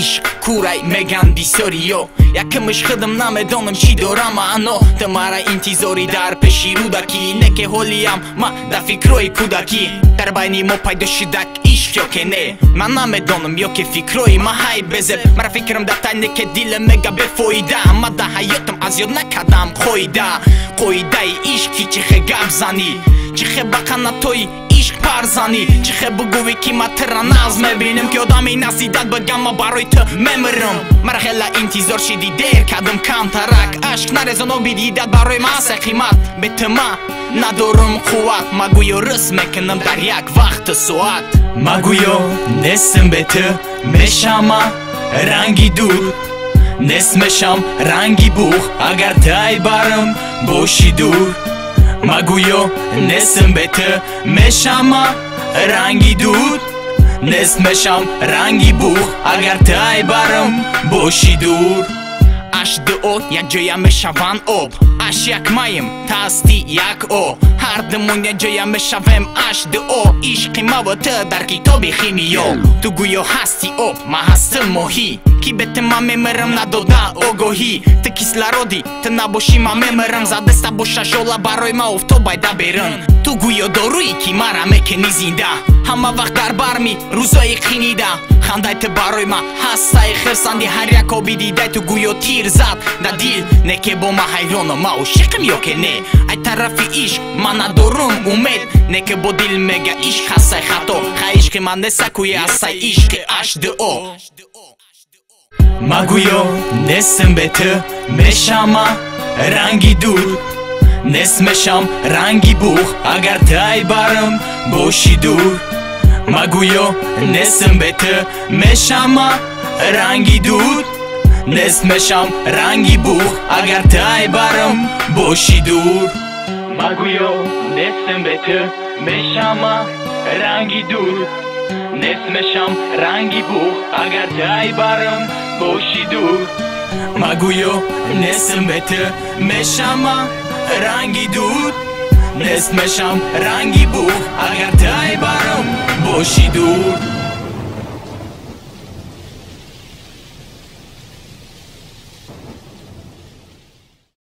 ишқ курай меган бисёриё якмиш хидм намедонам чӣ дорам маъно ты мара интизори дар пеши рӯдакӣ не ки ҳолиам ма дар фикрои кӯдакӣ. Дар байни мо пайдо шудак ишқ ё ке не? Ман намедонам ё ки фикрои ма ҳай безеб мара фикрам дар тайне ки диле мега бефоида. Ма дар ҳаётам аз ёд накардам қоида. Қоидаи ишқи чӣ хе гап занӣ чӣ хе ба Tarzani Չխեբուգուվի կիմա թրան ազմեբի Նմ կյոդամի նասիդատ բգամա բարույթը մեմրում Մրղելա ինտի զորշի դիդեր կադմ կամ թարակ Աշկնար է զոնով բիդ իդատ բարույ մասը խիմատ Բետմա նադորում խուատ Մագույո ռս մեկը նմ դարյակ վաղթը սուատ Մագույո նեսն բետը մեշամա Ռանգի դուր Նես մեշամ ռանգի բուղ Ագար դայ բարմ բոշի դուր ту мешама ранги дур нест мешам ранги бух агар тай барам боши дур магӯё нестм бе ту мешама ранги дуд нест мешам ранги бух агар тай барам боши дур аш дуо якҷоя мешаванд об аш як маем тасти як о ҳардумон якҷоя мешавем аш дуо ишқи маву ту дар китоби химиё ту гӯё ҳасти об ма ҳастам моҳӣ ки бете ма мемерам надода огоҳӣ ту кислороди ту набошӣ ма мемерам задаста боша шола барои ма офтобай да берин ту гӯё доруӣ ки мара мекунӣ зинда ҳама вақт дар барми рӯзои қинида. Хандай ту барои ма ҳастаи хирсанди ҳар як оби дидай ту гӯё тир зад да дил. Не ке бо ма ҳайроно ма ошиқам ё ке не. Ай тарафи ишқ ма надорум умед. Не ке бо дил мега ишқ ҳастай хато. Ха ишқи ман несакуи ҳастай ишқи ашдуо Magujo ne sembety Meşama rangi dur. Ne smeşam rangi buh Agartay barım boşi dur. Magujo ne sembety Meşama rangi dur. Ne smeşam rangi buh Agartay barım boşi dur. Magujo ne sembety Meşama rangi dur. Ne smeşam rangi buh Agartay barım بوشیدو مگویو نسم بته مشما رنگی دود. نسمشم رنگی بو اگر تای برم باشی دور